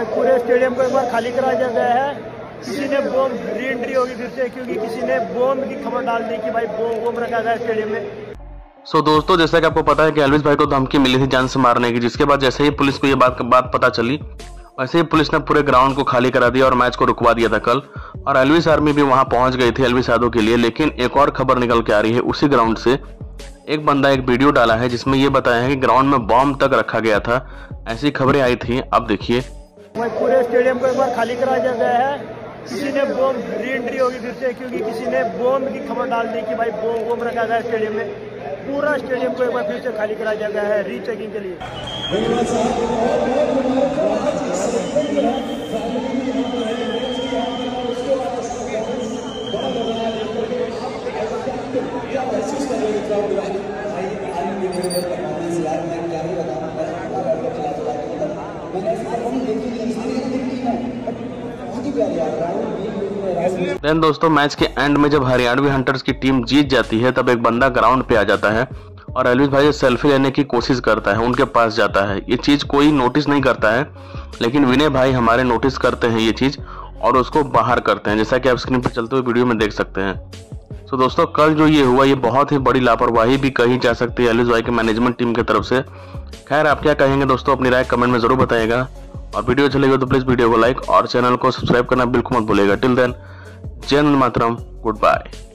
भाई पूरे स्टेडियम को एक बार खाली करा दिया गया है। किसी ने बॉम्ब री एंट्री होगी फिर से क्योंकि किसी ने बॉम्ब की खबर डाल दी कि भाई बॉम्ब बॉम्ब रखा गया स्टेडियम में। सो so, दोस्तों जैसा कि आपको पता है कि एलविस भाई को धमकी मिली थी जान से मारने की जिसके बाद जैसे ही पुलिस को ये बात बात पता चली वैसे ही पुलिस ने पूरे ग्राउंड को खाली करा दिया और मैच को रुकवा दिया था कल। और एलविस आर्मी भी वहाँ पहुँच गई थी एलविस यादव के लिए लेकिन एक और खबर निकल के आ रही है उसी ग्राउंड से। एक बंदा एक वीडियो डाला है जिसमें ये बताया है कि ग्राउंड में बॉम्ब तक रखा गया था। ऐसी खबरें आई थी अब देखिए। भाई पूरे स्टेडियम को एक बार खाली करा दिया गया है किसी ने बॉम्ब री एंट्री होगी फिर से क्योंकि किसी ने बॉम्ब की खबर डाल दी कि भाई बॉम्ब बॉम्ब रखा गया स्टेडियम में पूरा स्टेडियम को एक बार फिर से खाली करा दिया गया है रीचेकिंग के लिए देन दोस्तों मैच के एंड में जब हरियाणवी हंटर्स की टीम जीत जाती है, तब एक बंदा ग्राउंड पे आ जाता है और एलविस भाई सेल्फी लेने की कोशिश करता है, उनके पास जाता है। ये चीज़ कोई नोटिस नहीं करता है, लेकिन विनय भाई हमारे नोटिस करते हैं ये चीज़ और उसको बाहर करते हैं, जैसा कि आप स्क्रीन पर चलते हुए वीडियो में देख सकते हैं। तो दोस्तों, कल जो ये हुआ, ये बहुत ही बड़ी लापरवाही भी कही जा सकती है एलिस भाई के मैनेजमेंट टीम की तरफ़ से। खैर, आप क्या कहेंगे दोस्तों, अपनी राय कमेंट में ज़रूर बताइएगा। और वीडियो चलेगा तो प्लीज़ वीडियो को लाइक और चैनल को सब्सक्राइब करना बिल्कुल मत भूलेगा टिल देन जय मातरम गुड बाय